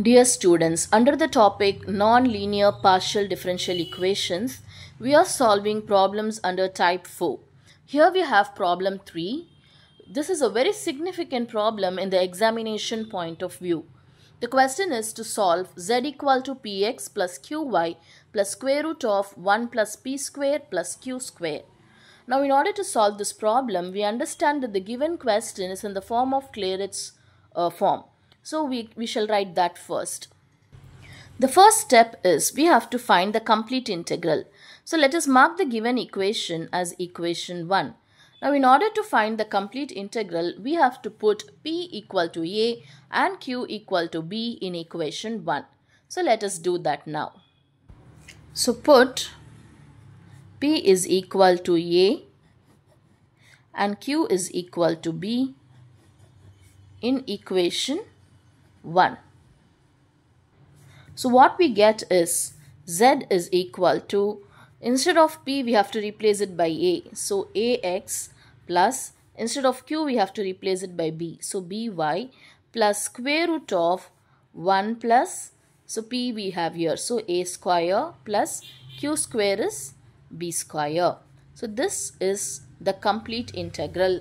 Dear students, under the topic non-linear partial differential equations, we are solving problems under type 4. Here we have problem 3. This is a very significant problem in the examination point of view. The question is to solve z equal to px plus qy plus square root of 1 plus p square plus q square. Now in order to solve this problem, we understand that the given question is in the form of Clairaut's uh, form. So we, we shall write that first. The first step is we have to find the complete integral. So let us mark the given equation as equation 1. Now in order to find the complete integral, we have to put p equal to a and q equal to b in equation 1. So let us do that now. So put p is equal to a and q is equal to b in equation 1. So what we get is z is equal to, instead of p we have to replace it by a. So ax plus, instead of q we have to replace it by b. So by plus square root of 1 plus, so p we have here. So a square plus q square is b square. So this is the complete integral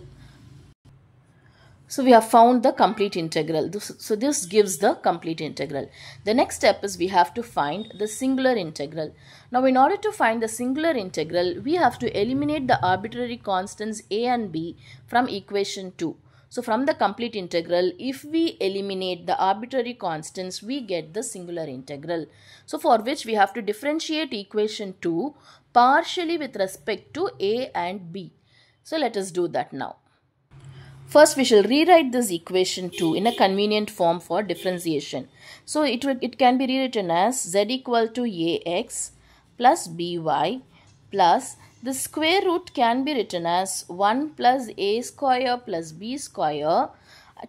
so we have found the complete integral. So this gives the complete integral. The next step is we have to find the singular integral. Now in order to find the singular integral, we have to eliminate the arbitrary constants a and b from equation 2. So from the complete integral, if we eliminate the arbitrary constants, we get the singular integral. So for which we have to differentiate equation 2 partially with respect to a and b. So let us do that now. First, we shall rewrite this equation 2 in a convenient form for differentiation. So, it, it can be rewritten as z equal to ax plus by plus the square root can be written as 1 plus a square plus b square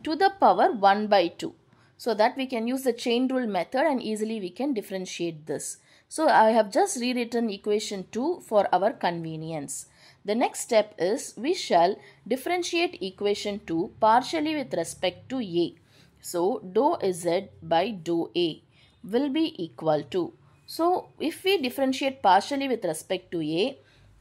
to the power 1 by 2. So that we can use the chain rule method and easily we can differentiate this. So I have just rewritten equation 2 for our convenience. The next step is we shall differentiate equation 2 partially with respect to a. So dou z by dou a will be equal to. So if we differentiate partially with respect to a,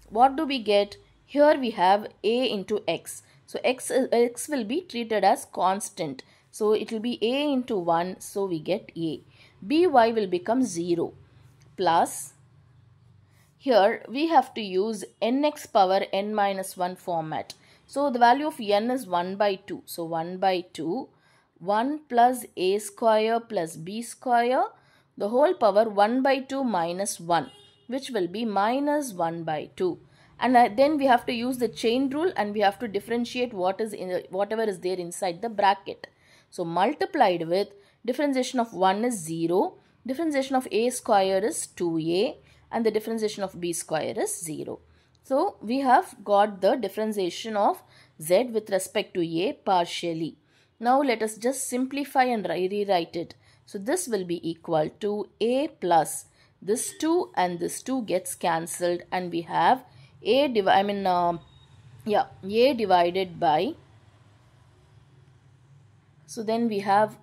what do we get? Here we have a into x. So x, x will be treated as constant. So it will be a into 1. So we get a. by will become 0 plus here we have to use nx power n minus 1 format. So the value of n is 1 by 2. So 1 by 2, 1 plus a square plus b square, the whole power 1 by 2 minus 1 which will be minus 1 by 2. And uh, then we have to use the chain rule and we have to differentiate what is in whatever is there inside the bracket. So multiplied with differentiation of 1 is 0, differentiation of a square is 2a and the differentiation of b square is 0. So we have got the differentiation of z with respect to a partially. Now let us just simplify and rewrite it. So this will be equal to a plus this 2 and this 2 gets cancelled and we have a divided I mean uh, yeah a divided by so then we have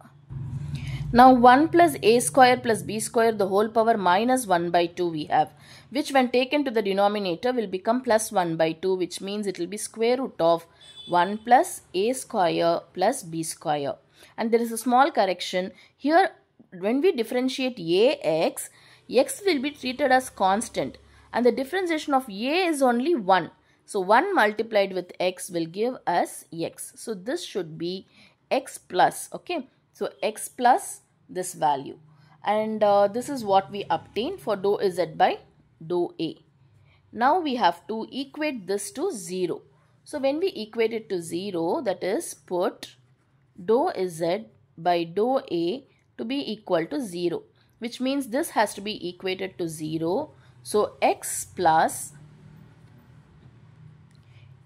now 1 plus a square plus b square the whole power minus 1 by 2 we have which when taken to the denominator will become plus 1 by 2 which means it will be square root of 1 plus a square plus b square. And there is a small correction here when we differentiate ax x will be treated as constant and the differentiation of a is only 1. So 1 multiplied with x will give us x. So this should be x plus okay. So x plus this value and uh, this is what we obtain for dou z by dou a. Now we have to equate this to 0. So when we equate it to 0 that is put dou z by dou a to be equal to 0 which means this has to be equated to 0. So x plus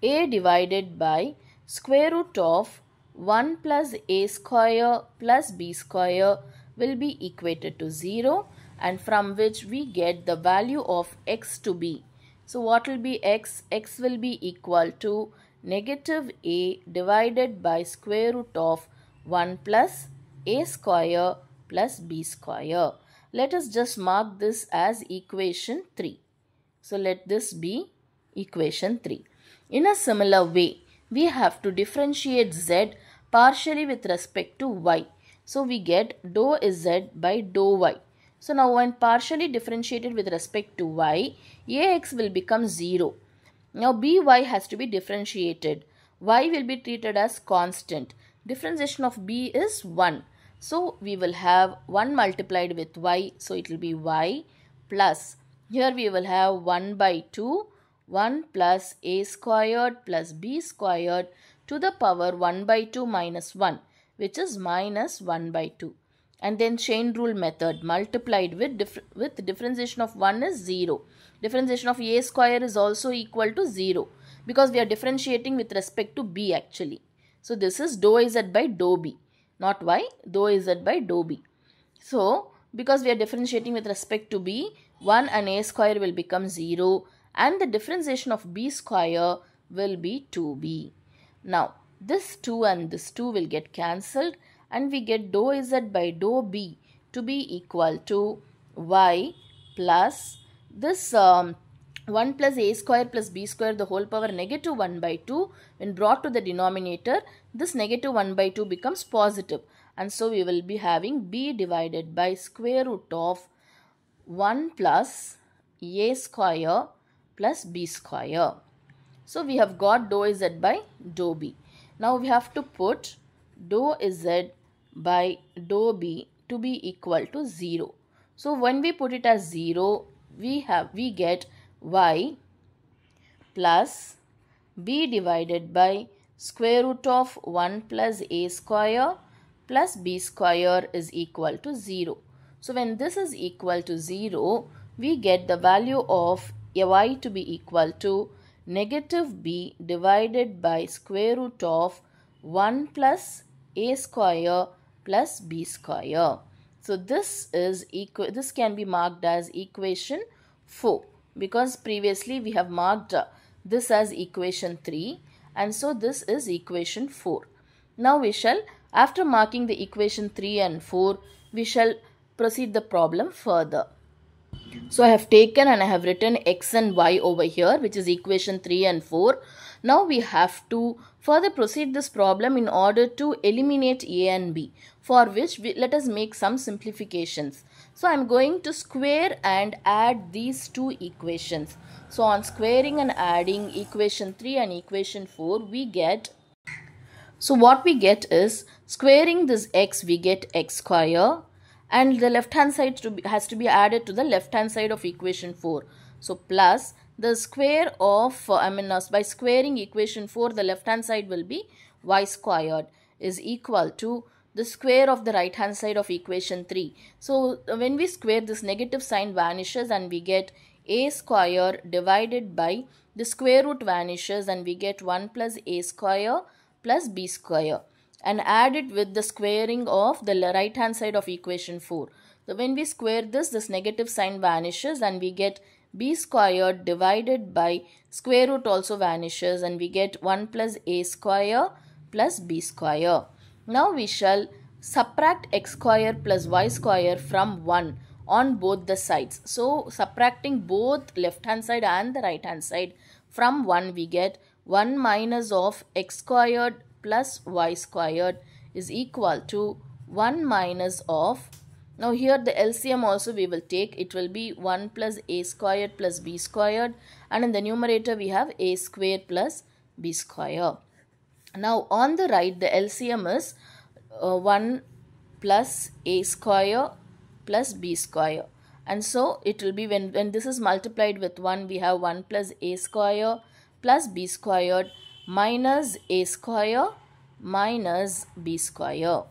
a divided by square root of 1 plus a square plus b square will be equated to 0 and from which we get the value of x to be. So what will be x? x will be equal to negative a divided by square root of 1 plus a square plus b square. Let us just mark this as equation 3. So let this be equation 3. In a similar way, we have to differentiate z partially with respect to y. So we get dou is z by dou y. So now when partially differentiated with respect to y, ax will become 0. Now by has to be differentiated. y will be treated as constant. Differentiation of b is 1. So we will have 1 multiplied with y. So it will be y plus. Here we will have 1 by 2. 1 plus a squared plus b squared to the power 1 by 2 minus 1 which is minus 1 by 2 and then chain rule method multiplied with, dif with differentiation of 1 is 0. Differentiation of a square is also equal to 0 because we are differentiating with respect to b actually. So this is dou z by dou b not y dou z by dou b. So because we are differentiating with respect to b 1 and a square will become 0 and the differentiation of b square will be 2b. Now this 2 and this 2 will get cancelled and we get dou z by dou b to be equal to y plus this um, 1 plus a square plus b square the whole power negative 1 by 2 when brought to the denominator this negative 1 by 2 becomes positive and so we will be having b divided by square root of 1 plus a square plus b square. So we have got dou z by dou b. Now we have to put dou z by dou b to be equal to 0. So when we put it as 0, we have we get y plus b divided by square root of 1 plus a square plus b square is equal to 0. So when this is equal to 0, we get the value of y to be equal to negative b divided by square root of 1 plus a square plus b square. So this is equal this can be marked as equation 4 because previously we have marked uh, this as equation 3 and so this is equation 4. Now we shall after marking the equation 3 and 4 we shall proceed the problem further. So I have taken and I have written x and y over here which is equation 3 and 4. Now we have to further proceed this problem in order to eliminate a and b for which we, let us make some simplifications. So I am going to square and add these two equations. So on squaring and adding equation 3 and equation 4 we get so what we get is squaring this x we get x square and the left hand side to be, has to be added to the left hand side of equation 4. So plus the square of uh, I mean uh, by squaring equation 4 the left hand side will be y squared is equal to the square of the right hand side of equation 3. So when we square this negative sign vanishes and we get a square divided by the square root vanishes and we get 1 plus a square plus b square and add it with the squaring of the right hand side of equation 4. So when we square this, this negative sign vanishes and we get b squared divided by square root also vanishes and we get 1 plus a square plus b square. Now we shall subtract x square plus y square from 1 on both the sides. So subtracting both left hand side and the right hand side from 1 we get 1 minus of x squared plus y squared is equal to 1 minus of now here the LCM also we will take it will be 1 plus a squared plus b squared and in the numerator we have a squared plus b square. Now on the right the LCM is uh, 1 plus a square plus b square and so it will be when, when this is multiplied with 1 we have 1 plus a square plus b squared minus a square minus b square.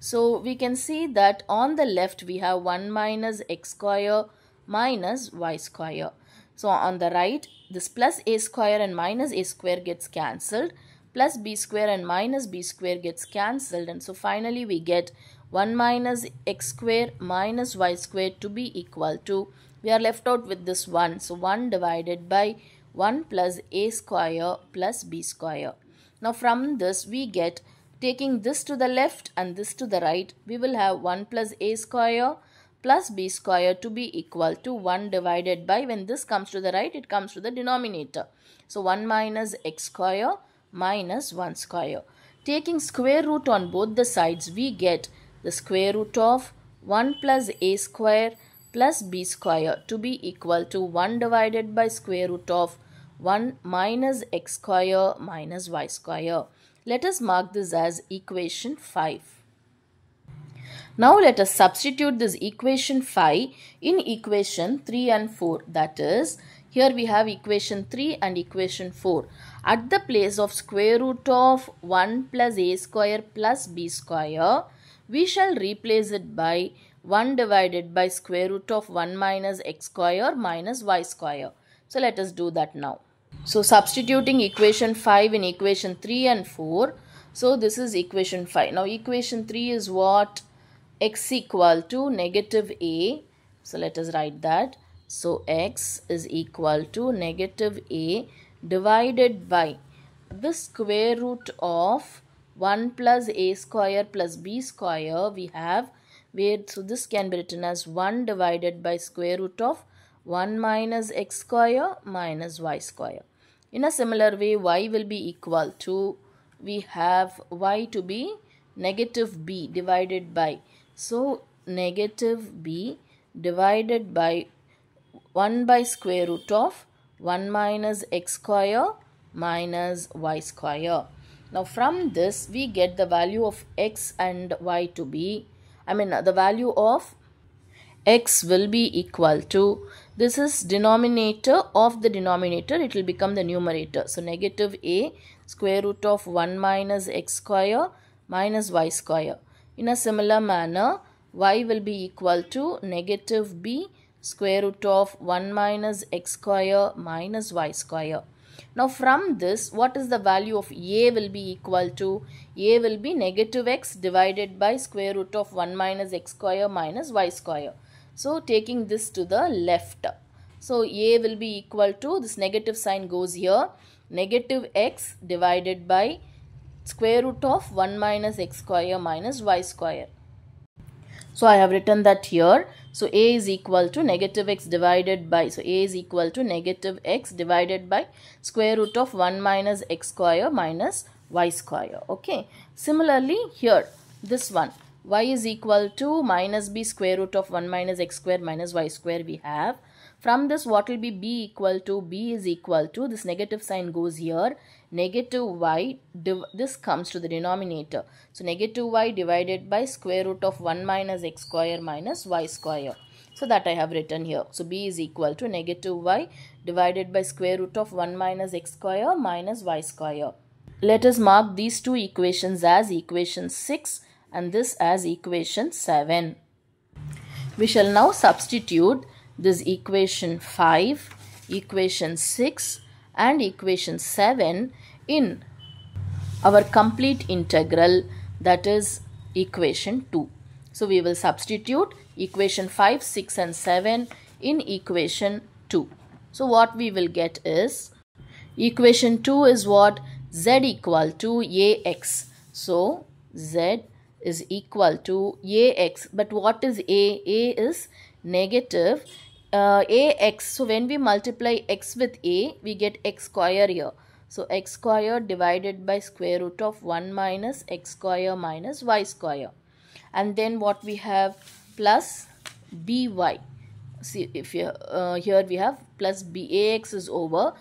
So we can see that on the left we have 1 minus x square minus y square. So on the right this plus a square and minus a square gets cancelled plus b square and minus b square gets cancelled and so finally we get 1 minus x square minus y square to be equal to we are left out with this 1 so 1 divided by 1 plus a square plus b square. Now from this we get Taking this to the left and this to the right, we will have 1 plus a square plus b square to be equal to 1 divided by, when this comes to the right, it comes to the denominator. So 1 minus x square minus 1 square. Taking square root on both the sides, we get the square root of 1 plus a square plus b square to be equal to 1 divided by square root of 1 minus x square minus y square. Let us mark this as equation 5. Now let us substitute this equation 5 in equation 3 and 4. That is, here we have equation 3 and equation 4. At the place of square root of 1 plus a square plus b square, we shall replace it by 1 divided by square root of 1 minus x square minus y square. So let us do that now. So substituting equation 5 in equation 3 and 4. So this is equation 5. Now equation 3 is what? x equal to negative a. So let us write that. So x is equal to negative a divided by the square root of 1 plus a square plus b square we have where so this can be written as 1 divided by square root of 1 minus x square minus y square. In a similar way, y will be equal to, we have y to be negative b divided by, so negative b divided by 1 by square root of 1 minus x square minus y square. Now from this we get the value of x and y to be, I mean the value of x will be equal to this is denominator of the denominator it will become the numerator. So negative a square root of 1 minus x square minus y square. In a similar manner y will be equal to negative b square root of 1 minus x square minus y square. Now from this what is the value of a will be equal to? A will be negative x divided by square root of 1 minus x square minus y square so taking this to the left. So A will be equal to, this negative sign goes here, negative x divided by square root of 1 minus x square minus y square. So I have written that here. So A is equal to negative x divided by, so A is equal to negative x divided by square root of 1 minus x square minus y square. Okay. Similarly here, this one y is equal to minus b square root of 1 minus x square minus y square we have. From this what will be b equal to? b is equal to, this negative sign goes here, negative y, this comes to the denominator. So negative y divided by square root of 1 minus x square minus y square. So that I have written here. So b is equal to negative y divided by square root of 1 minus x square minus y square. Let us mark these two equations as equation 6 and this as equation 7. We shall now substitute this equation 5, equation 6 and equation 7 in our complete integral that is equation 2. So we will substitute equation 5, 6 and 7 in equation 2. So what we will get is equation 2 is what z equal to ax. So z is equal to ax. But what is a? a is negative uh, ax. So when we multiply x with a, we get x square here. So x square divided by square root of 1 minus x square minus y square. And then what we have plus by. See if you uh, here we have plus b ax is over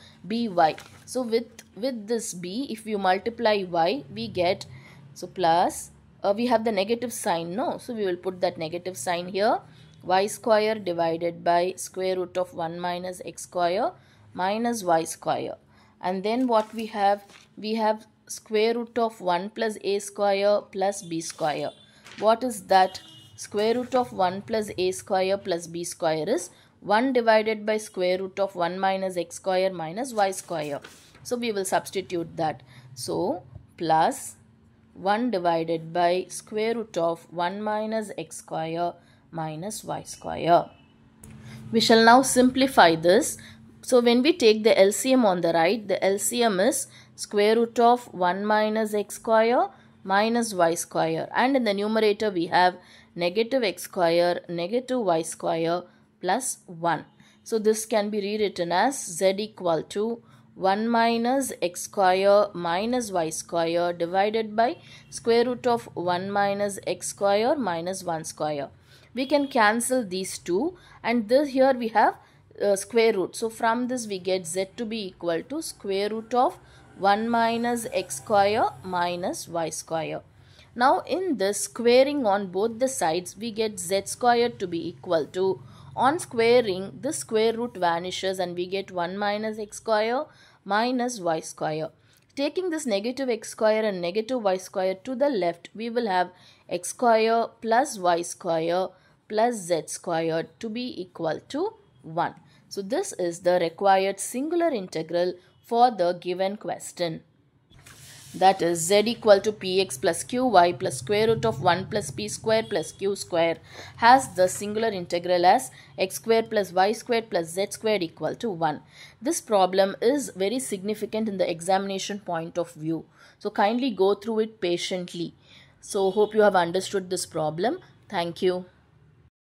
by. So with with this b if you multiply y we get so plus uh, we have the negative sign no? So we will put that negative sign here. Y square divided by square root of 1 minus x square minus y square. And then what we have? We have square root of 1 plus a square plus b square. What is that? Square root of 1 plus a square plus b square is 1 divided by square root of 1 minus x square minus y square. So we will substitute that. So plus 1 divided by square root of 1 minus x square minus y square. We shall now simplify this. So when we take the LCM on the right, the LCM is square root of 1 minus x square minus y square and in the numerator we have negative x square negative y square plus 1. So this can be rewritten as z equal to 1 minus x square minus y square divided by square root of 1 minus x square minus 1 square. We can cancel these two and this here we have uh, square root. So from this we get z to be equal to square root of 1 minus x square minus y square. Now in this squaring on both the sides we get z square to be equal to on squaring this square root vanishes and we get 1 minus x square minus y square. Taking this negative x square and negative y square to the left we will have x square plus y square plus z squared to be equal to 1. So this is the required singular integral for the given question. That is z equal to px plus qy plus square root of 1 plus p square plus q square has the singular integral as x square plus y square plus z squared equal to 1. This problem is very significant in the examination point of view. So kindly go through it patiently. So hope you have understood this problem. Thank you.